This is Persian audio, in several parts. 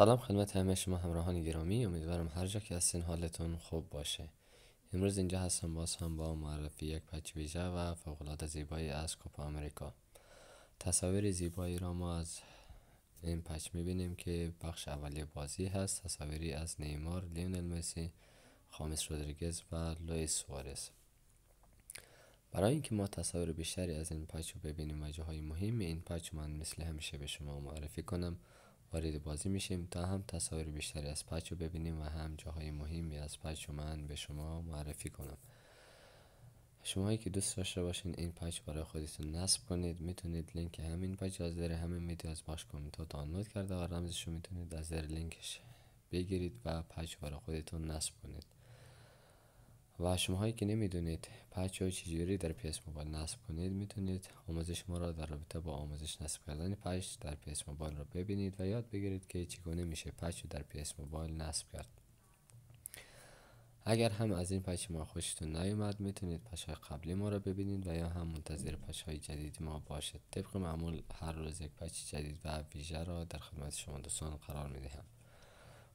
سلام خدمت همه شما همراهان گرامی. امیدوارم هر جا که هستین حالتون خوب باشه. امروز اینجا هستم باز هم با معرفی یک پچ ویژه و فوقالعاده زیبایی از کوپا آمریکا. تصاویر زیبایی را ما از این پچ می‌بینیم که بخش اولی بازی هست. تصاویری از نیمار لیونل مسی خامس رودریگز و لوئیس سوارز برای اینکه ما تصاویر بیشتری از این پچ رو ببینیم و جاهای مهم این پچ من مثل همیشه به شما معرفی کنم. وارد بازی میشیم تا هم تصاویر بیشتری از patch ببینیم و هم جاهای مهمی از patch من به شما معرفی کنم. شمایی که دوست داشته باشین این patch برای خودتون نصب کنید. می‌تونید لینک همین patch از در همین ویدیو از باش کامنت دانلود کرده و رمزش رو می‌تونید از در لینکش بگیرید و patch برای خودتون نصب کنید. و شما هایی که نمی‌دونید patch های چجوری در PES Mobile نصب کنید می‌تونید آموزش ما را در رابطه با آموزش نصب کردن patch در PES Mobile را ببینید و یاد بگیرید که چگونه میشه patch در PES Mobile نصب کرد. اگر هم از این پچ ما خوشتون نیومد می‌تونید پچ های قبلی ما را ببینید و یا هم منتظر پچ های جدید ما باشید. طبق معمول هر روز یک پچ جدید و ویژه را در خدمت شما دوستان قرار می‌دهم.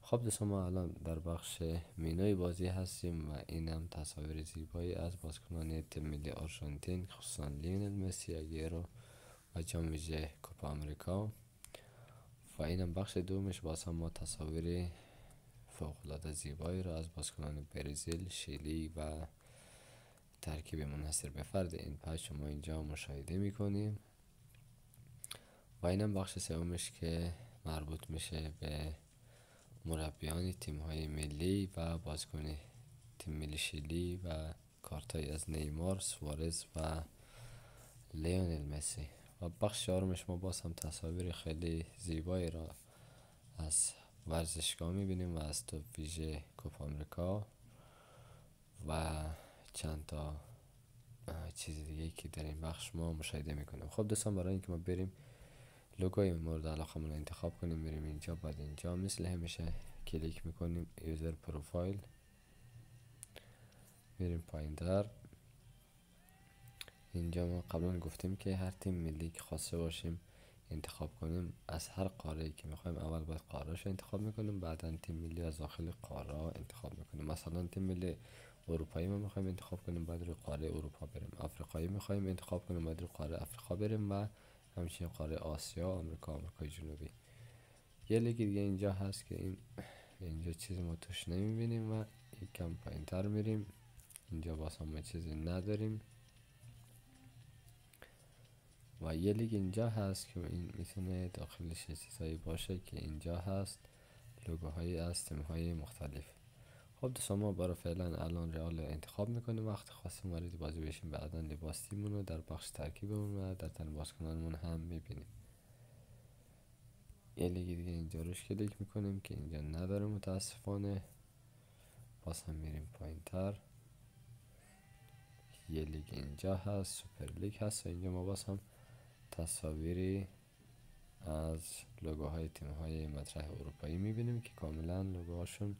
خب دوستان ما الان در بخش مینوی بازی هستیم و اینم تصاویر زیبایی از بازیکنان تیم ملی آرژانتین خصوصا لیونل مسی اگیرو و جام ویژه کوپا آمریکا. و اینم بخش دومش باز هم ما تصاویر فوق زیبایی را از بازیکنان برزیل شیلی و ترکیب منحصر به فرد این پچ ما اینجا مشاهده می‌کنیم. و اینم بخش سومش که مربوط میشه به مربیان تیم های ملی و بازیکن تیم ملی شیلی و کارتای از نیمار سوارز و لیونل مسی. و بخش چهارمش ما باز هم تصاویر خیلی زیبایی را از ورزشگاه می‌بینیم و از تو ویژه کوپ آمریکا و چند تا چیز دیگه که در این بخش ما مشاهده می‌کنیم. خب دوستان برای اینکه ما بریم لوگوی مورد علاقه رو انتخاب کنیم بریم اینجا بعد اینجا. مثل همیشه کلیک می‌کنیم یوزر پروفایل میریم پایین در. اینجا ما قبلا گفتیم که هر تیم ملی که خواسته باشیم انتخاب کنیم از هر قاره که می‌خوایم اول باید قاره انتخاب می‌کنیم بعدا تیم ملی از داخل قاره انتخاب می‌کنیم. مثلا تیم ملی اروپایی ما می‌خوایم انتخاب کنیم باید روی قاره اروپا بریم. افریقایی می‌خوایم انتخاب کنیم باید روی قاره افریقا بریم و همچنین قاره آسیا آمریکا آمریکای جنوبی. یه لیگ دیگه اینجا هست که این اینجا چیزی ما توش نمی‌بینیم و کم پایین تر میریم. اینجا باز ما چیزی نداریم. و یه لیگ اینجا هست که این می‌تونه داخلش چیزهایی باشه که اینجا هست. لوگوهایی از تیم های مختلف. خب دوستان ما برای فعلا الان رئال انتخاب می‌کنیم. وقت خواستیم وارد بازی بشیم بعدا لباس تیمون رو در بخش ترکیبمون و در تن بازیکنانمون هم می‌بینیم. یه لیگ دیگه اینجا روش کلیک می‌کنیم که اینجا نداره متاسفانه. باز هم میریم پایین تر. یه لیگ اینجا هست سوپر لیگ هست و اینجا ما باز هم تصاویری از لوگوهای تیم های مطرح اروپایی می‌بینیم که کاملا لوگوهاشون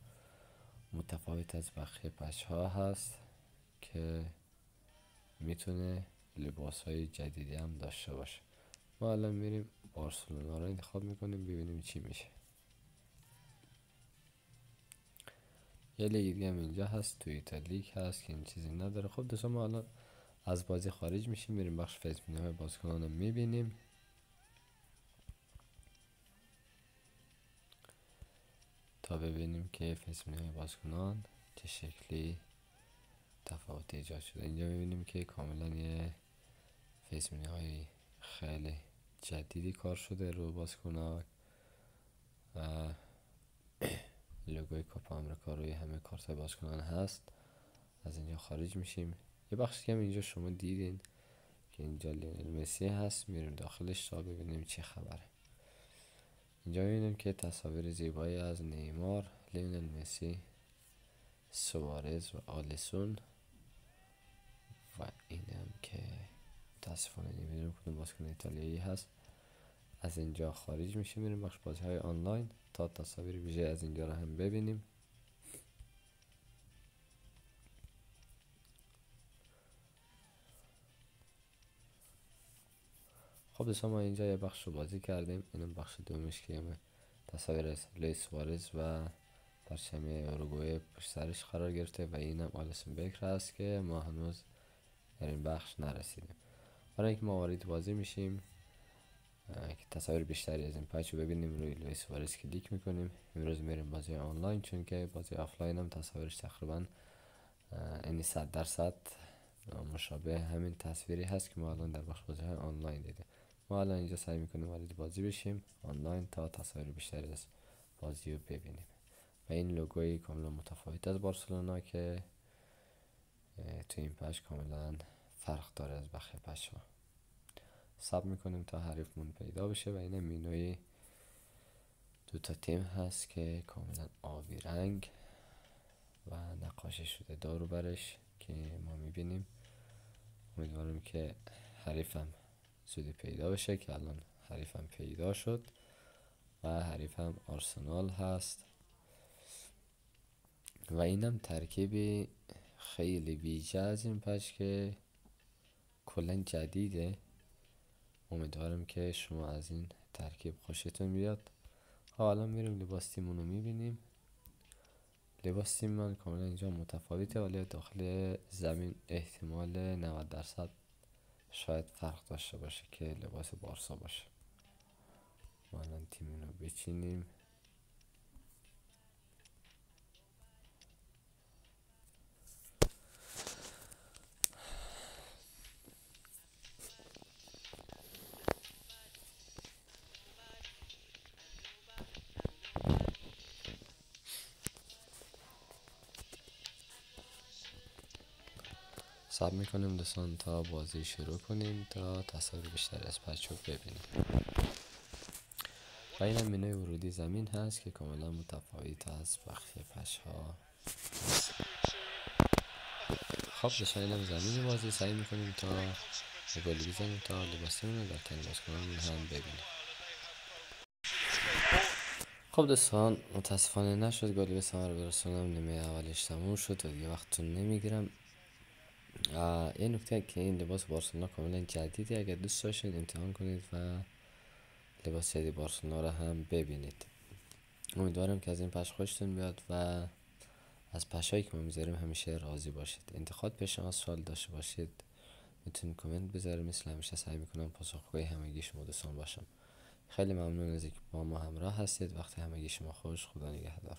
متفاوت از بقیه پچ ها هست که می‌تونه لباس های جدیدی هم داشته باشه. ما الان میریم بارسلونا رو انتخاب می‌کنیم ببینیم چی میشه. یه لیگ دیگه هم اینجا هست توی لیگ هست که این چیزی نداره. خب دوستان ما الان از بازی خارج میشیم میریم بخش های بازیکنان رو می‌بینیم. تا ببینیم که فیسبینه های بازیکنان چه شکلی تفاوت ایجاد شده. اینجا می‌بینیم که کاملا یه فیسبینه های خیلی جدیدی کار شده رو بازیکنها و لوگوی کاپ آمریکا روی همه کارت بازیکنان هست. از اینجا خارج میشیم. یه بخشی که اینجا شما دیدین که اینجا لیونل مسی هست. میریم داخلش تا ببینیم چه خبره. اینجا می‌بینیم که تصاویر زیبایی از نیمار لیونل مسی سوارز و آلیسون. و اینم که متاسفانه نمی‌دونم کدوم بازیکن ایتالیایی هست. از اینجا خارج میشه میریم بخش بازی های آنلاین. تا تصاویر ویژه از اینجا رو هم ببینیم. خب دوستان ما اینجا یه بخش رو بازی کردیم. اینم بخش دومش که همه تصاویر لویس سوارز و پرچم اوروگوئه پشت سرش قرار گرفته و اینم آلسون بکر هست که ما هنوز در این بخش نرسیدیم. برای اینکه ما وارد بازی میشیم که تصاویر بیشتری از این patch رو ببینیم روی لویس سوارز کلیک می‌کنیم. امروز میریم بازی آنلاین چون که بازی آفلاین هم تصاویرش تقریبا یعنی صد درصد مشابه همین تصویری هست که ما الان در بخش بازی آنلاین دیدیم. ما الان اینجا سعی می‌کنیم وارد بازی بشیم. آنلاین تا تصاویر بیشتری از بازی رو ببینیم. و این لوگوی کاملا متفاوت از بارسلونا که تو این پش کاملا فرق داره از بخش پش ها سب می‌کنیم تا حریفمون پیدا بشه و این مینوی دو تا تیم هست که کاملا آبی رنگ و نقاشی شده دارو برش که ما می‌بینیم. امیدوارم که حریفم زودی پیدا بشه که الان حریفم پیدا شد و حریفم آرسنال هست. و اینم ترکیبی خیلی ویژه از این پش که کلا جدیده. امیدوارم که شما از این ترکیب خوشتون بیاد. حالا میریم لباس تیمونو می‌بینیم. لباس تیم من کاملا اینجا متفاوته ولی داخل زمین احتمال 90 درصد شاید فرق داشته باشه که لباس بارسا باشه. ما الان تیمونو بچینیم. سب می‌کنیم دوستان تا بازی شروع کنیم تا تصاویر بیشتر از پچو ببینیم. و این هم مینوی ورودی زمین هست که کاملا متفاوت از بخشی پش ها خب دوستان این زمین بازی سعی می‌کنیم تا گلی بزنیم تا لباسمون رو در بازکنان هم ببینیم. خب دوستان متاسفانه نشد گلی به ثمر برسونم نیمه اولش تموم شد و دیگه وقتتون نمی‌گیرم. یه نکته که این لباس بارسلونا کاملا جدیدی اگر دوست داشتید امتحان کنید و لباس جدید بارسلونا رو هم ببینید. امیدوارم که از این پش خوشتون بیاد و از پشهایی که ما می‌ذاریم همیشه راضی باشید. انتقاد پیشنهاد سوال داشته باشید. می‌تونید کامنت بذارید. مثل همیشه سعی می‌کنم پاسخگوی همگی شما دوستان باشم. خیلی ممنون از اینکه با ما همراه هستید. وقتی همگی شما خوش خدا نگهدار.